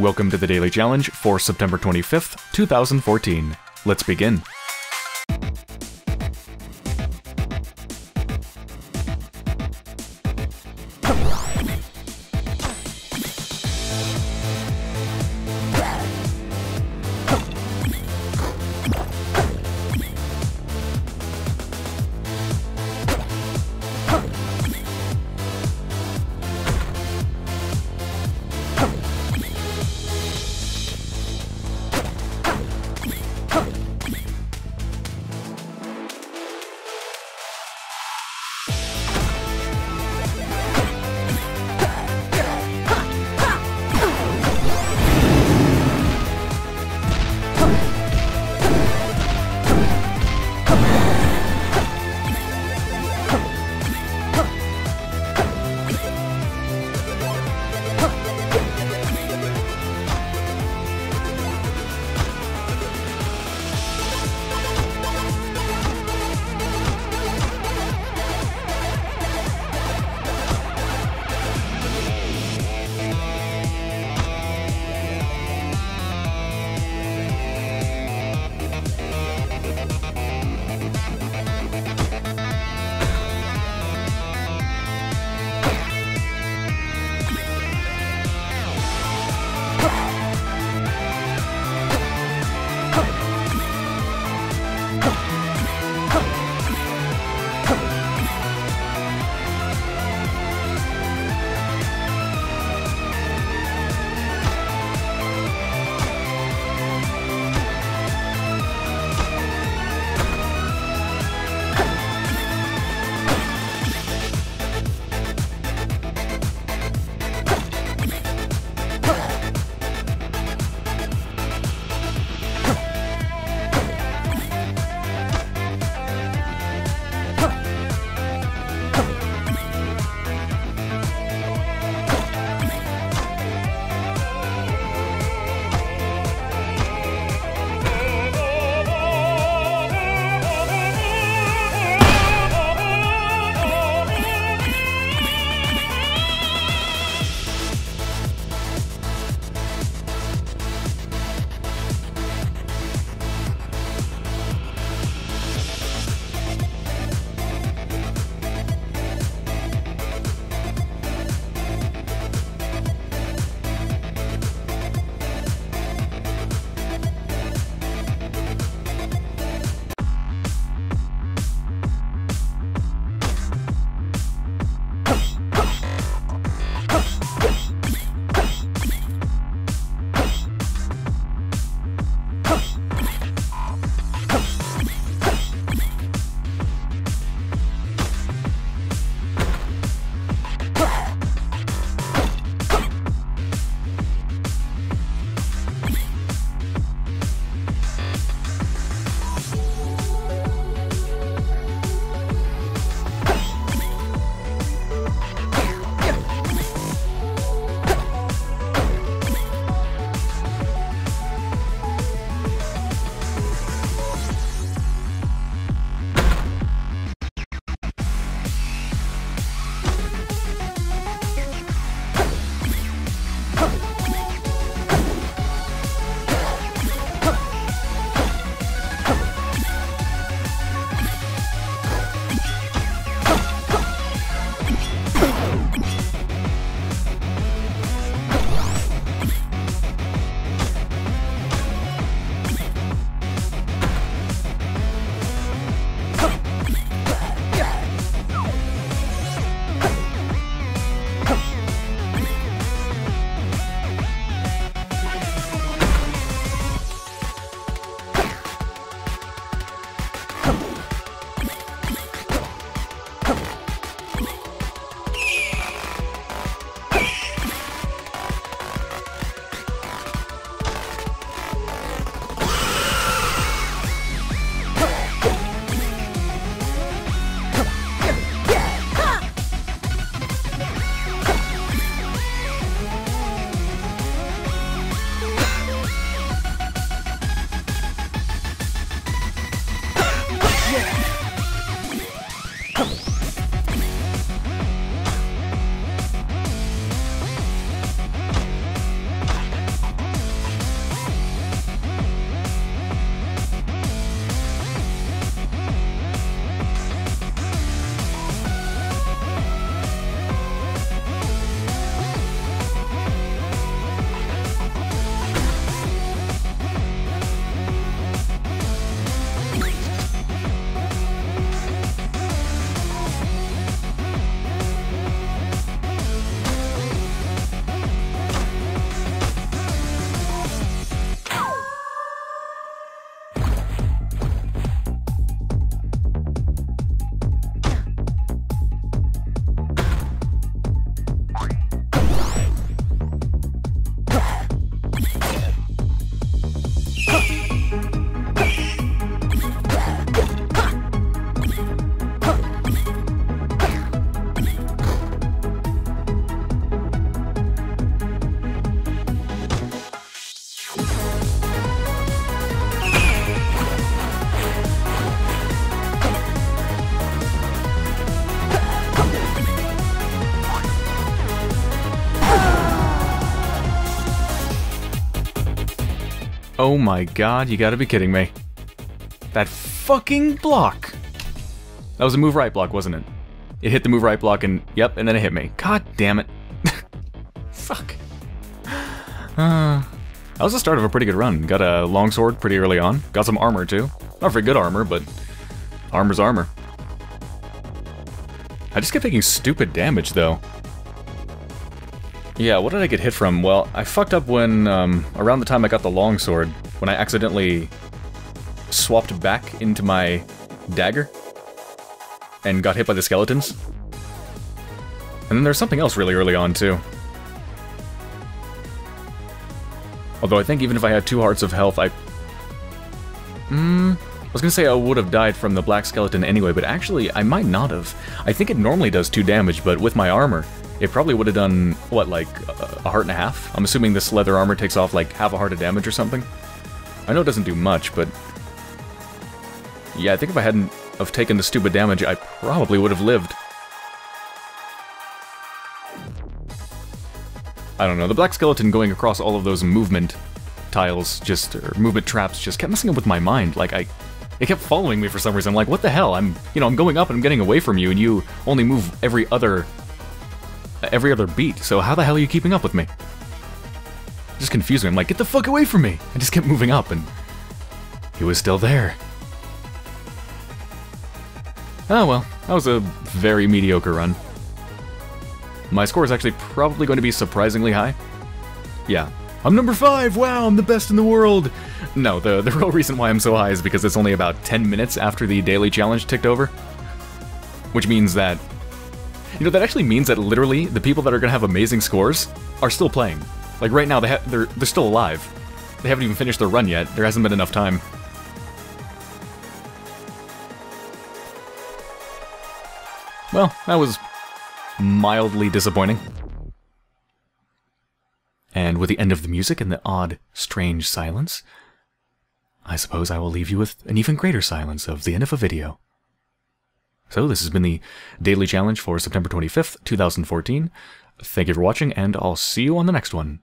Welcome to the Daily Challenge for September 25th, 2014. Let's begin. Oh my god, you gotta be kidding me. That fucking block! That was a move right block, wasn't it? It hit the move right block and, yep, and then it hit me. God damn it. Fuck. Uh, that was the start of a pretty good run. Got a longsword pretty early on. Got some armor too. Not very good armor, but armor's armor. I just kept taking stupid damage though. Yeah, what did I get hit from? Well, I fucked up when, um, around the time I got the longsword, when I accidentally swapped back into my dagger and got hit by the skeletons. And then there's something else really early on, too. Although I think even if I had two hearts of health, I... Hmm... I was gonna say I would have died from the black skeleton anyway, but actually, I might not have. I think it normally does two damage, but with my armor, it probably would have done, what, like, a heart and a half? I'm assuming this leather armor takes off, like, half a heart of damage or something. I know it doesn't do much, but... Yeah, I think if I hadn't have taken the stupid damage, I probably would have lived. I don't know, the black skeleton going across all of those movement tiles, just, or movement traps, just kept messing up with my mind. Like, I, it kept following me for some reason. I'm like, what the hell? I'm, you know, I'm going up and I'm getting away from you, and you only move every other every other beat, so how the hell are you keeping up with me? just confused me. I'm like, get the fuck away from me! I just kept moving up, and he was still there. Oh well, that was a very mediocre run. My score is actually probably going to be surprisingly high. Yeah. I'm number 5! Wow, I'm the best in the world! No, the, the real reason why I'm so high is because it's only about 10 minutes after the daily challenge ticked over. Which means that you know, that actually means that literally the people that are going to have amazing scores are still playing. Like right now, they they're, they're still alive. They haven't even finished their run yet. There hasn't been enough time. Well, that was mildly disappointing. And with the end of the music and the odd, strange silence, I suppose I will leave you with an even greater silence of the end of a video. So this has been the daily challenge for September 25th, 2014. Thank you for watching, and I'll see you on the next one.